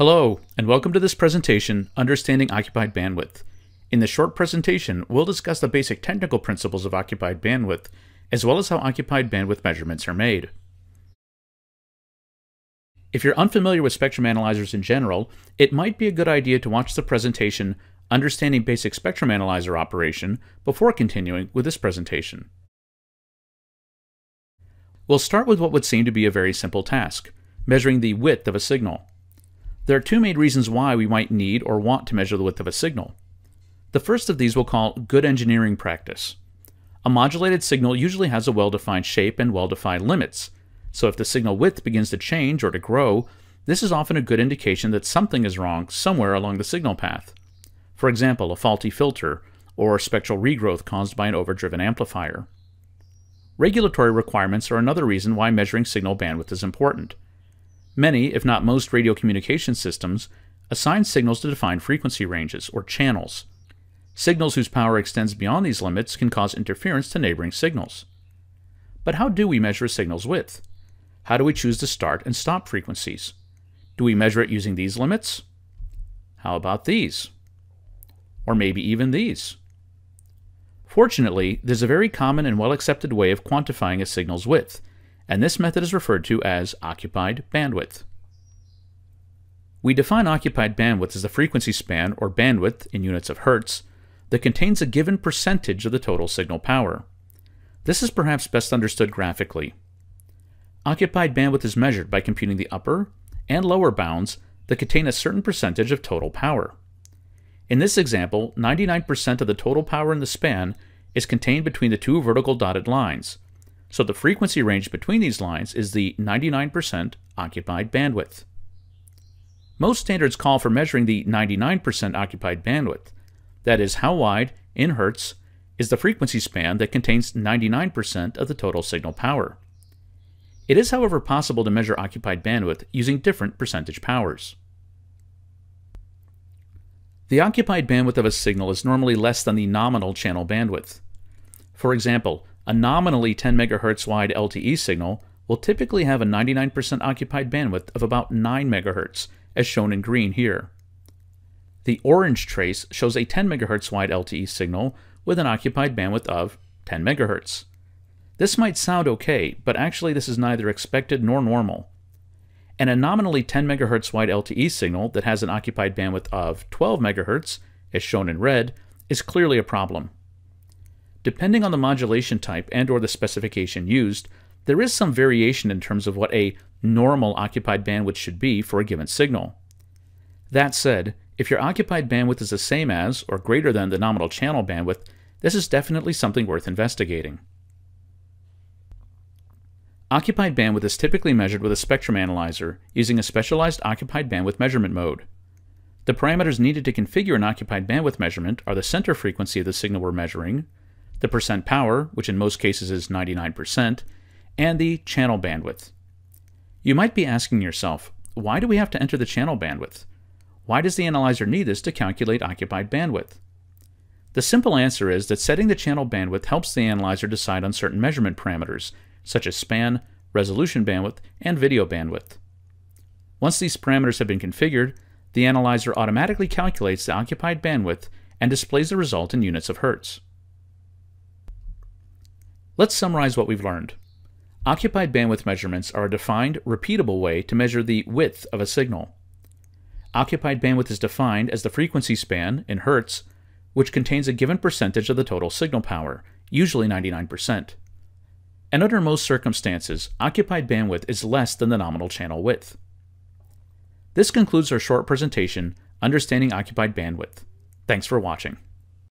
Hello, and welcome to this presentation, Understanding Occupied Bandwidth. In this short presentation, we'll discuss the basic technical principles of occupied bandwidth, as well as how occupied bandwidth measurements are made. If you're unfamiliar with spectrum analyzers in general, it might be a good idea to watch the presentation Understanding Basic Spectrum Analyzer Operation before continuing with this presentation. We'll start with what would seem to be a very simple task, measuring the width of a signal. There are two main reasons why we might need or want to measure the width of a signal. The first of these we'll call good engineering practice. A modulated signal usually has a well-defined shape and well-defined limits, so if the signal width begins to change or to grow, this is often a good indication that something is wrong somewhere along the signal path. For example, a faulty filter, or spectral regrowth caused by an overdriven amplifier. Regulatory requirements are another reason why measuring signal bandwidth is important. Many, if not most, radio communication systems assign signals to defined frequency ranges, or channels. Signals whose power extends beyond these limits can cause interference to neighboring signals. But how do we measure a signal's width? How do we choose the start and stop frequencies? Do we measure it using these limits? How about these? Or maybe even these? Fortunately, there's a very common and well accepted way of quantifying a signal's width, and this method is referred to as occupied bandwidth. We define occupied bandwidth as the frequency span, or bandwidth in units of hertz, that contains a given percentage of the total signal power. This is perhaps best understood graphically. Occupied bandwidth is measured by computing the upper and lower bounds that contain a certain percentage of total power. In this example, 99% of the total power in the span is contained between the two vertical dotted lines, so the frequency range between these lines is the 99% occupied bandwidth. Most standards call for measuring the 99% occupied bandwidth. That is, how wide, in hertz, is the frequency span that contains 99% of the total signal power. It is, however, possible to measure occupied bandwidth using different percentage powers. The occupied bandwidth of a signal is normally less than the nominal channel bandwidth. For example, a nominally 10 MHz wide LTE signal will typically have a 99% occupied bandwidth of about 9 MHz, as shown in green here. The orange trace shows a 10 MHz wide LTE signal with an occupied bandwidth of 10 MHz. This might sound okay, but actually this is neither expected nor normal. And a nominally 10 MHz wide LTE signal that has an occupied bandwidth of 12 MHz, as shown in red, is clearly a problem. Depending on the modulation type and or the specification used, there is some variation in terms of what a normal occupied bandwidth should be for a given signal. That said, if your occupied bandwidth is the same as or greater than the nominal channel bandwidth, this is definitely something worth investigating. Occupied bandwidth is typically measured with a spectrum analyzer using a specialized occupied bandwidth measurement mode. The parameters needed to configure an occupied bandwidth measurement are the center frequency of the signal we're measuring, the percent power, which in most cases is 99%, and the channel bandwidth. You might be asking yourself, why do we have to enter the channel bandwidth? Why does the analyzer need this to calculate occupied bandwidth? The simple answer is that setting the channel bandwidth helps the analyzer decide on certain measurement parameters, such as span, resolution bandwidth, and video bandwidth. Once these parameters have been configured, the analyzer automatically calculates the occupied bandwidth and displays the result in units of hertz. Let's summarize what we've learned. Occupied bandwidth measurements are a defined, repeatable way to measure the width of a signal. Occupied bandwidth is defined as the frequency span, in hertz, which contains a given percentage of the total signal power, usually 99%. And under most circumstances, occupied bandwidth is less than the nominal channel width. This concludes our short presentation, Understanding Occupied Bandwidth. Thanks for watching.